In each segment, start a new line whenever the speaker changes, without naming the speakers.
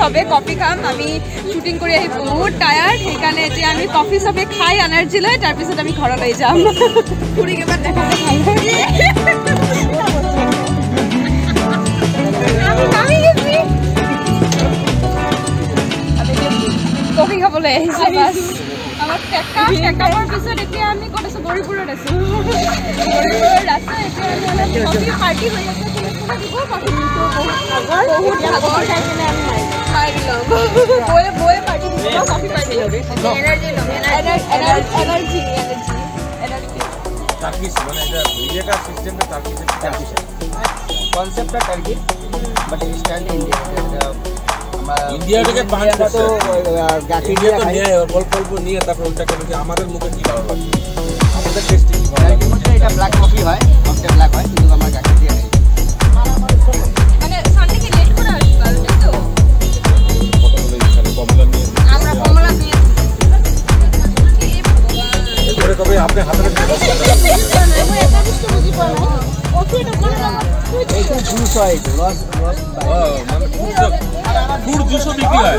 চবে কফি খাম। আমি শ্বুটিং কৰি আহি বহুত টায়াৰ্ড সেইকাৰণে এতিয়া আমি কফি চবে খাই এনাৰ্জি লৈ তাৰপিছত আমি ঘৰলৈ যাম। ফুৰি কিবা আমি নামি গেছি। কফি খাবলৈ আহিছোঁ বাছ। আমাৰ টেকা টেকামৰ পিছত এতিয়া আমি কত আছো। গৰিপুৰত আছো গৰিপুৰত আছো এতিয়া মানে পাৰ্টি হৈ আছে
কনচেপ্টটা কাৰ্গিল বাট ইণ্ডিয়া ইন্ডিয়া থেকে পান তো ইন্ডিয়া দিয়ে তো নিয়ে
অল্প অল্প নিয়ে তারপর ওটাকে নাকি আমাদের মুখে কি ভালো লাগে? আমাদের টেস্টে কি ভালো লাগে? এটা ব্ল্যাক
কফি হয় কফিটা ব্ল্যাক হয় কিন্তু আমরা গাখি দিয়ে খাই।
মানে
আপনি হাতের
এইটা
জুস হয় রস রস
ફ્રૂટ જ્યુસો
બીકી હોય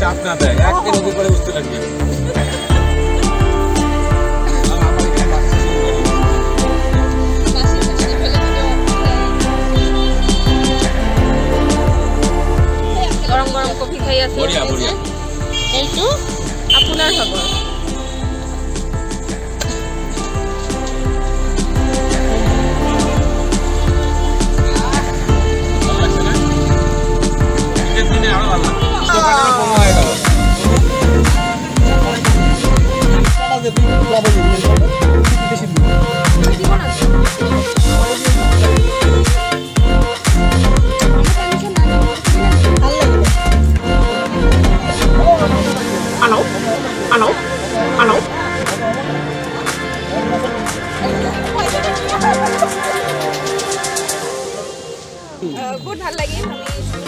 চাপ না দেয়। এক দিন ওকে করে বুঝতে
কফি খাই
আছে এইটো আপোনাৰ ভালো
না শীতের দিনে আরো
ভালো লাগছে দোকানেরও কম হয়ে গেল বহুত ভাল লাগিল আমি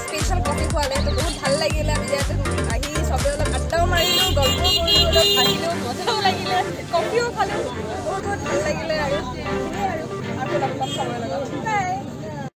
Special coffee খোৱালে তো বহুত ভাল লাগিলে আমি ইয়াতে আহি চবে অলপ আড্ডাও মাৰিলোঁ গল্পও কৰিলোঁ অলপ হাঁহিলোঁ মজাও লাগিলে। কফিও খালোঁ।